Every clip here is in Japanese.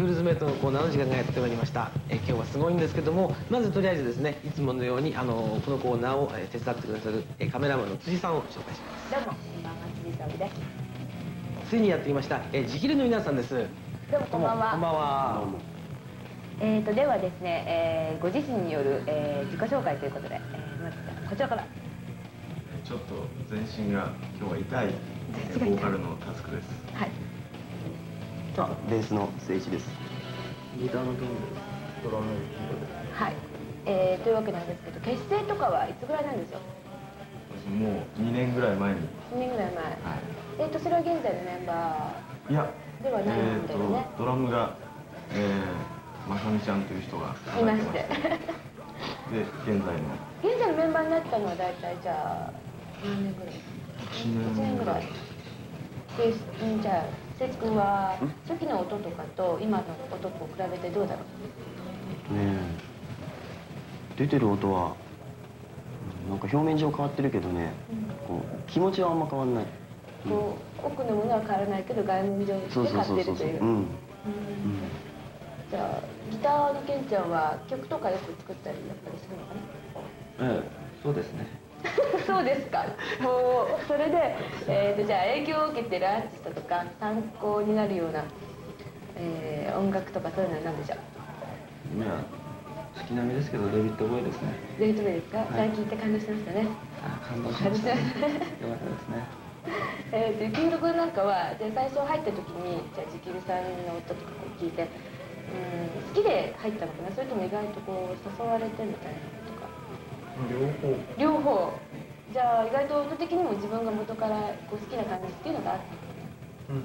フールズメイトのコーナーの時間がやってまいりました、えー今日はすごいんですけどもまずとりあえずですねいつものようにあのこのコーナーを、えー手伝ってくださる、えーカメラマンの辻さんを紹介しますどうも、こんばんは、辻沙織です。ついにやってきました、えー、直伝の皆さんですどうも、こんばんは。こんばんはえーと、ではですね、えーご自身による、えー自己紹介ということで、えーまずこちらから。ちょっと全身が今日は痛いえーボーカルのタスクです。はい。あベースの誠一ですギターのトムドラムキーボードではい。えーというわけなんですけど、結成とかはいつぐらいなんですよ？す。もう2年ぐらい前に。2年ぐらい前。はえーと、それは現在のメンバい。いや、ーではないんだよね？ドラムが、えー、まさみちゃんという人がいまして。で、現在の現在のメンバーになったのは大体じゃあ、何年ぐらい？1 1年ぐらい。で、うんじゃあ、誠一君は初期の音とかと今の音と比べてどうだろう？ねえ。出てる音はうんなんか表面上変わってるけどねこう気持ちはあんま変わんない。こう奥のものは変わらないけど外面上でそう変そうそうそうそう。わってるという。う。ん。うん。じゃあギターのケンちゃんは曲とかよく作ったりやっぱりするのかな？ええ。そうですね そうですか。もうそれで、えーとじゃあ影響を受けてるアーティストとか参考になるような、えー音楽とかそういうのは何でしょう？いや好きなみですけどデビッド・ボーイですね。デビッド・ベイですか、い。最近聞いて感動してましたね。あ感動しましたね。よかったですね。えーと幸宏君なんかはで最初入った時にじゃあジキルさんの音とかこう聞いてうん好きで入ったのかな？それとも意外とこう誘われてみたいな？両方。両方。じゃあ意外と音的にも自分が元からこう好きな感じっていうのがあったうん。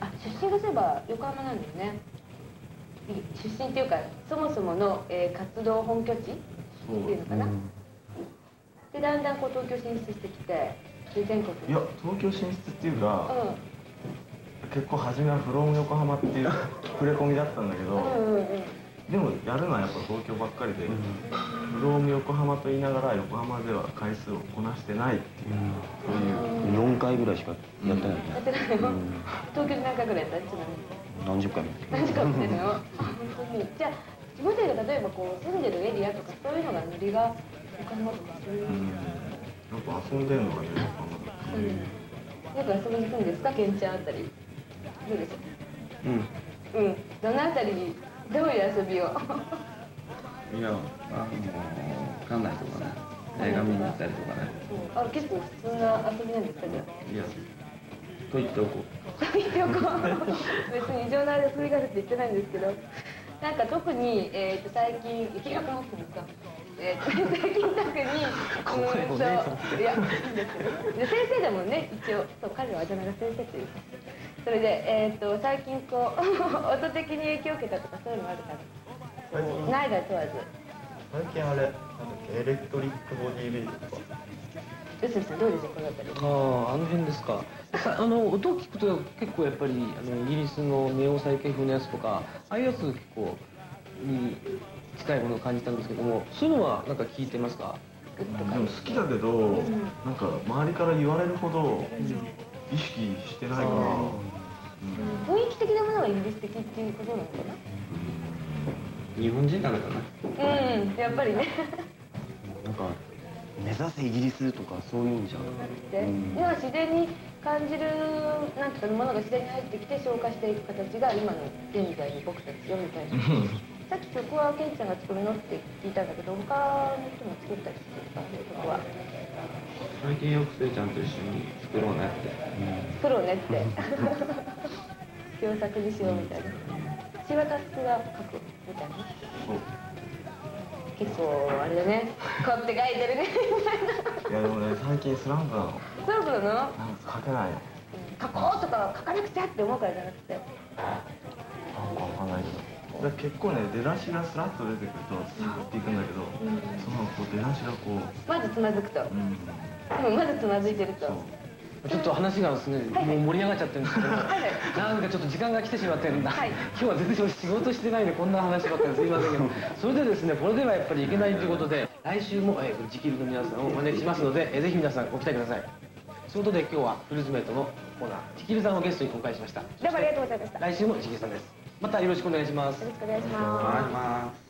あ出身がそういえば横浜なんだよね。い出身っていうかそもそもの、えー活動本拠地っていうのかな、でだんだんこう東京進出してきてで全国。いや、東京進出っていうか、う結構初めはフロム横浜っていう 触れ込みだったんだけど、んうんうんうんでもやるのはやっぱ東京ばっかりで、フロム横浜と言いながら横浜では回数をこなしてないっていう、そういう。4回ぐらいしかやってない。ねやってない。の、うん。東京で何回ぐらいやった？ちなみに。何十回も何時間もやってん。のじゃあ自分たちが例えばこう住んでるエリアとかそういうのがノリが横浜とかそういう、うん。なんか遊んでんのがね、横浜だった。よく遊びに行くんですか？ケンちゃんあたり。どうでしょうん。ううん。どのあたりにどういう遊びを？いやあの館内とかね。映画見に行ったりとかね。あ結構普通な遊びなんですかじゃあ？いやと言っておこそう。言っておこう。別に異常な遊びがあるって言ってないんですけど。なんか特に、えー、と最近雪がもってるか、えー、と 最近特に怖いお姉さんそういやいいんですけどで先生だもんね一応そう彼はあだ名が先生という。かそれで、えー、と最近こう 音的に影響を受けたとかそういうのあるか最近なないが問わず。最近あれなんだっけ？エレクトリックボディービルとか？どうでしょうこの辺。りあああの辺ですか。さあの音を聞くと結構やっぱりあのイギリスのネオ再建風のやつとかああいうやつ結構に近いものを感じたんですけどもそういうのはなんか聞いてますか？でも好きだけど、なんか周りから言われるほど意識してないかな、雰囲気的なものがイギリス的っていうことなのかう日本人だからねな？うんやっぱりね。なんか目指せイギリスとかそういうんじゃん。で、うん。では自然に感じるなんていうかものが自然に入ってきて消化していく形が今の現在に僕たちよみたいな。さっき曲はケンちゃんが作るのって聞いたんだけど他の人も作ったりしてるか曲は最近よくせいちゃんと一緒に作ろうねって。作ろうねって。共作にしようみたいな。シワタスクが書くみたいな。結構あれだね。こうやって書いてるね。いやでもね最近スランプなの。そうなの？なんか書けないの。書こうとか書かなくちゃって思うからじゃなくて。なんかわかんないけどだ結構ね出だしがスラッと出てくるとサーっていくんだけど、そのこう出だしがこう。まずつまずくと、うん。うん、まずつまずいてると。ちょっと話がすねもう盛り上がっちゃってるんですけど なんかちょっと時間が来てしまってるんだ、はい。今日は全然仕事してないんでこんな話ばっかりですいませんけど。それでですねこれではやっぱりいけないということで来週も、えー、ジキルの皆さんをお招きしますので、えーぜひ皆さんご期待ください。そういうことで今日はフルーツメイトのコーナージキルさんをゲストにお迎えしました。どうもありがとうございました。来週もジキルさんですまたよろしくお願いします。よろしくお願いします